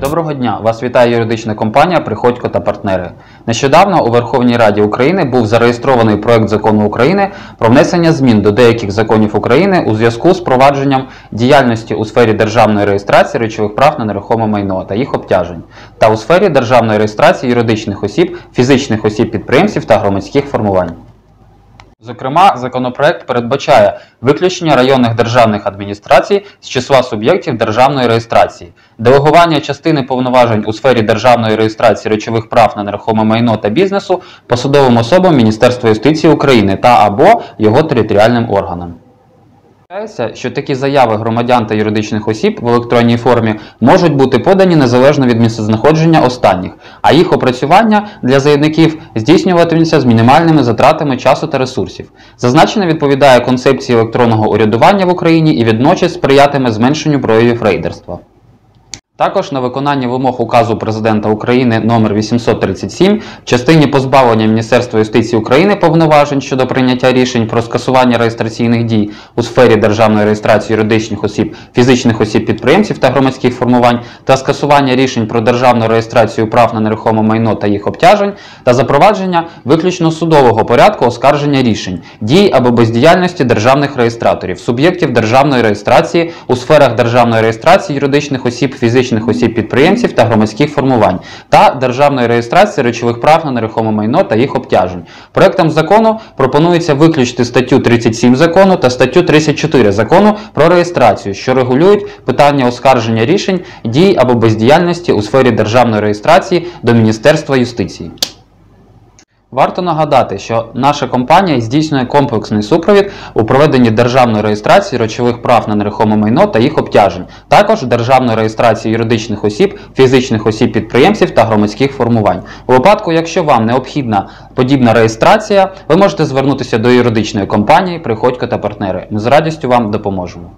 Доброго дня! Вас вітає юридична компанія Приходько та партнери. Нещодавно у Верховній Раді України був зареєстрований проект закону України про внесення змін до деяких законів України у зв'язку з провадженням діяльності у сфері державної реєстрації речових прав на нерухоме майно та їх обтяжень, та у сфері державної реєстрації юридичних осіб, фізичних осіб підприємців та громадських формувань. Зокрема, законопроект передбачає виключення районних державних адміністрацій з числа суб'єктів державної реєстрації, делегування частини повноважень у сфері державної реєстрації речових прав на нерухоме майно та бізнесу посадовим особам Міністерства юстиції України та або його територіальним органам. Що такі заяви громадян та юридичних осіб в електронній формі можуть бути подані незалежно від місцезнаходження останніх, а їх опрацювання для заявників здійснюватиметься з мінімальними затратами часу та ресурсів. Зазначене відповідає концепції електронного урядування в Україні і водночас сприятиме зменшенню проявів рейдерства. Також на виконання вимог указу президента України номер 837 в частині позбавлення Міністерства юстиції України повноважень щодо прийняття рішень про скасування реєстраційних дій у сфері державної реєстрації юридичних осіб, фізичних осіб підприємців та громадських формувань та скасування рішень про державну реєстрацію прав на нерухоме майно та їх обтяжень та запровадження виключно судового порядку оскарження рішень, дій або бездіяльності державних реєстраторів, суб'єктів державної реєстрації у сферах державної реєстрації юридичних осіб, фізичних осіб підприємців та громадських формувань та державної реєстрації речових прав на нерухоме майно та їх обтяжень. Проектом закону пропонується виключити статтю 37 закону та статтю 34 закону про реєстрацію, що регулюють питання оскарження рішень, дій або бездіяльності у сфері державної реєстрації до Міністерства юстиції. Варто нагадати, що наша компанія здійснює комплексний супровід у проведенні державної реєстрації речових прав на нерухоме майно та їх обтяжень, також державної реєстрації юридичних осіб, фізичних осіб підприємців та громадських формувань. У випадку, якщо вам необхідна подібна реєстрація, ви можете звернутися до юридичної компанії Приходько та партнери. Ми з радістю вам допоможемо.